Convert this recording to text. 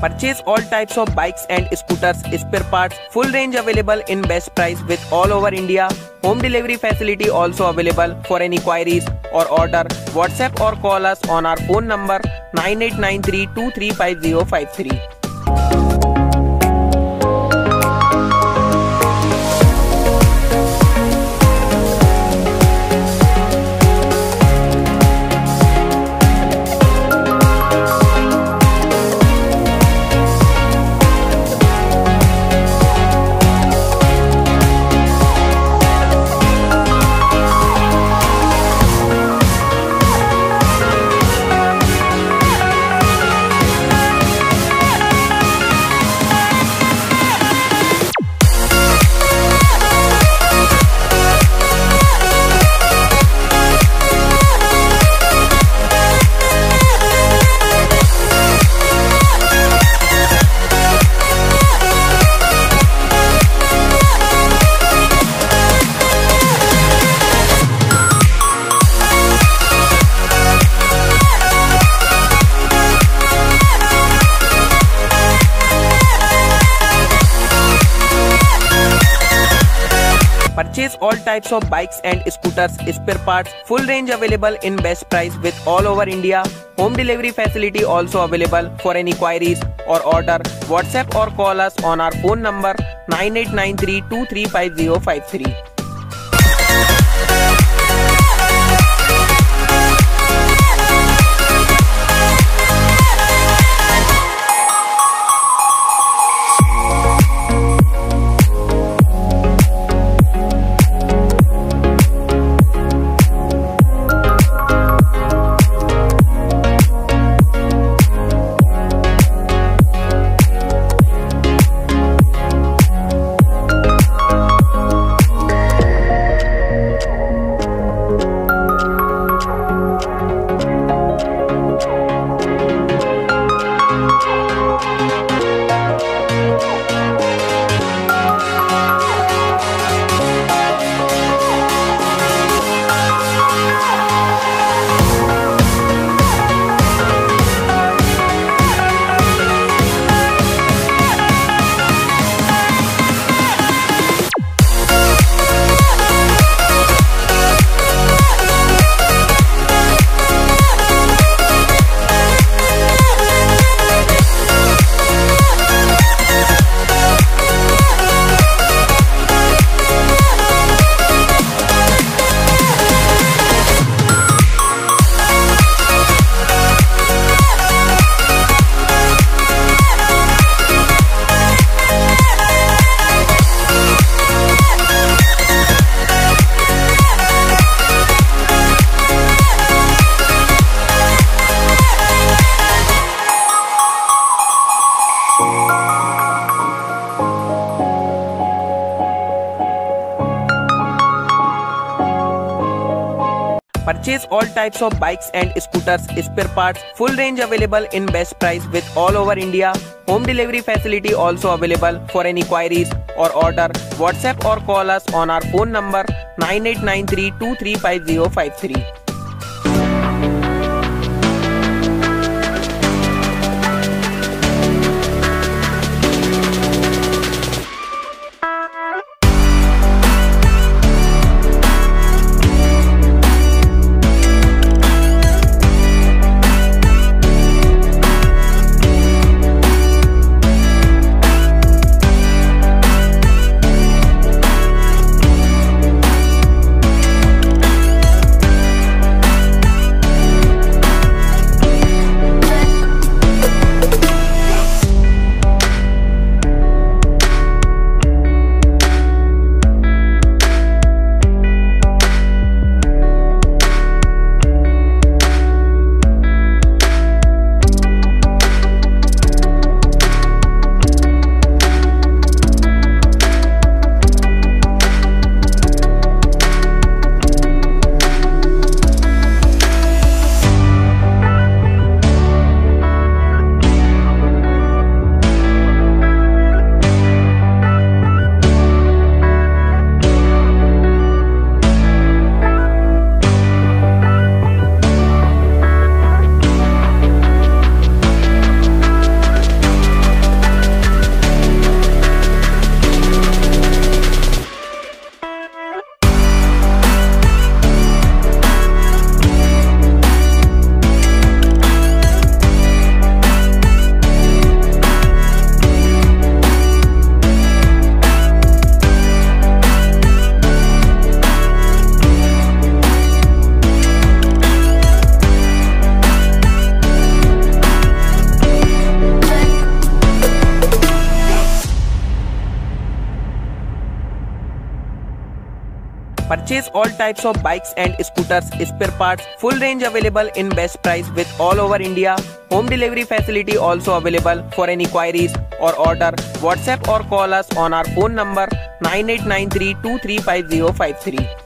Purchase all types of bikes and scooters, spare parts, full range available in best price with all over India. Home delivery facility also available for any queries or order. WhatsApp or call us on our phone number 9893235053. Purchase all types of bikes and scooters, spare parts, full range available in best price with all over India. Home delivery facility also available for any queries or order. WhatsApp or call us on our phone number 9893235053. Purchase all types of bikes and scooters, spare parts, full range available in best price with all over India. Home delivery facility also available for any queries or order. WhatsApp or call us on our phone number 9893235053. Purchase all types of bikes and scooters, spare parts, full range available in best price with all over India. Home delivery facility also available for any queries or order. WhatsApp or call us on our phone number 9893 235053.